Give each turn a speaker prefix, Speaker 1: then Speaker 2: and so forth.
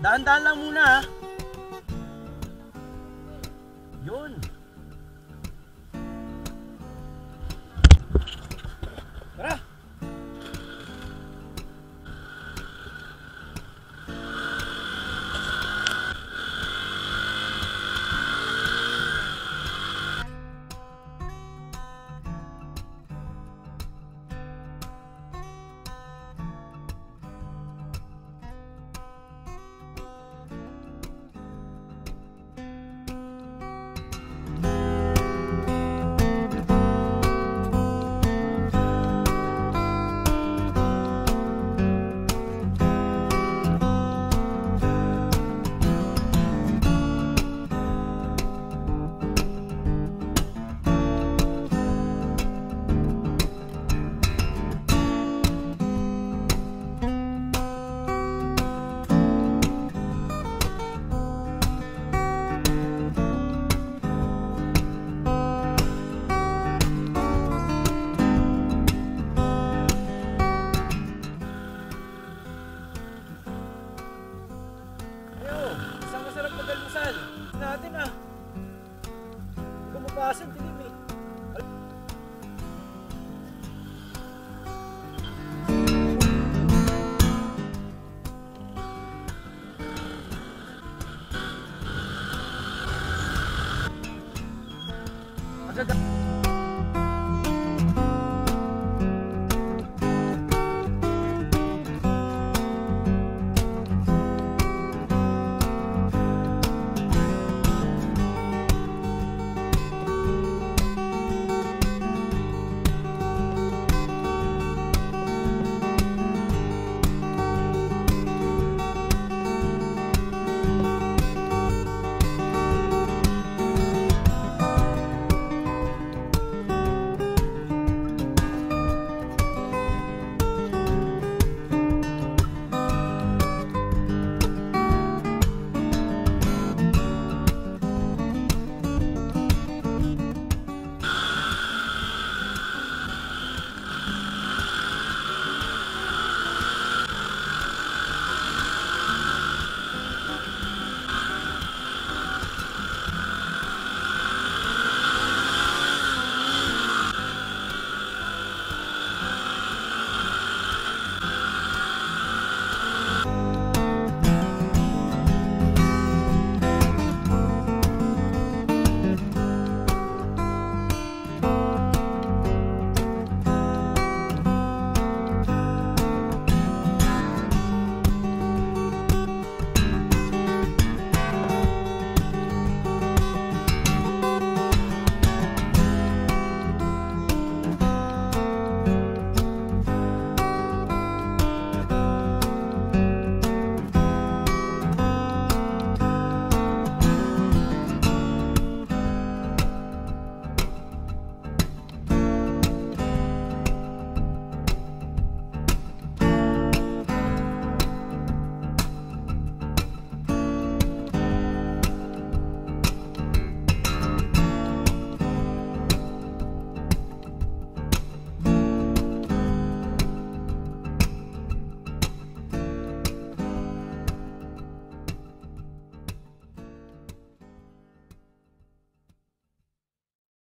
Speaker 1: Daan-daan lang muna ha. Yun. to the